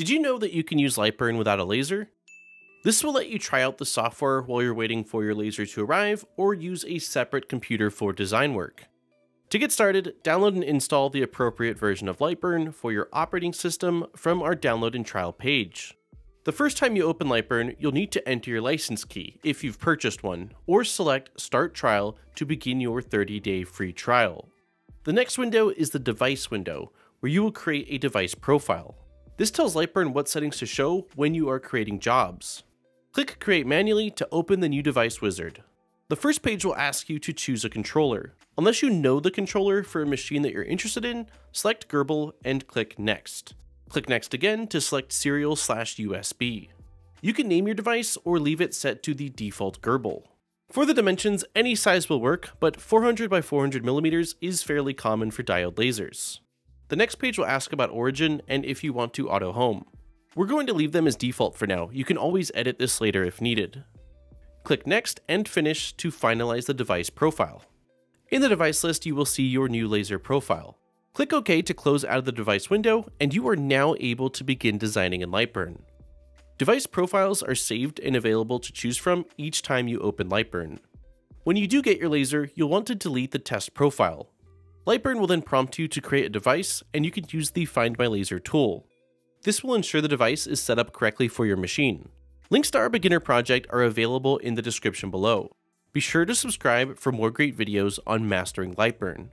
Did you know that you can use Lightburn without a laser? This will let you try out the software while you're waiting for your laser to arrive or use a separate computer for design work. To get started, download and install the appropriate version of Lightburn for your operating system from our download and trial page. The first time you open Lightburn, you'll need to enter your license key if you've purchased one, or select Start Trial to begin your 30-day free trial. The next window is the device window, where you will create a device profile. This tells Lightburn what settings to show when you are creating jobs. Click Create Manually to open the new device wizard. The first page will ask you to choose a controller. Unless you know the controller for a machine that you're interested in, select GRBL and click Next. Click Next again to select Serial slash USB. You can name your device or leave it set to the default GRBL. For the dimensions, any size will work, but 400 by 400 millimeters is fairly common for diode lasers. The next page will ask about origin and if you want to auto home. We're going to leave them as default for now, you can always edit this later if needed. Click Next and Finish to finalize the device profile. In the device list, you will see your new laser profile. Click OK to close out of the device window, and you are now able to begin designing in Lightburn. Device profiles are saved and available to choose from each time you open Lightburn. When you do get your laser, you'll want to delete the test profile. Lightburn will then prompt you to create a device, and you can use the Find My Laser tool. This will ensure the device is set up correctly for your machine. Links to our beginner project are available in the description below. Be sure to subscribe for more great videos on mastering Lightburn.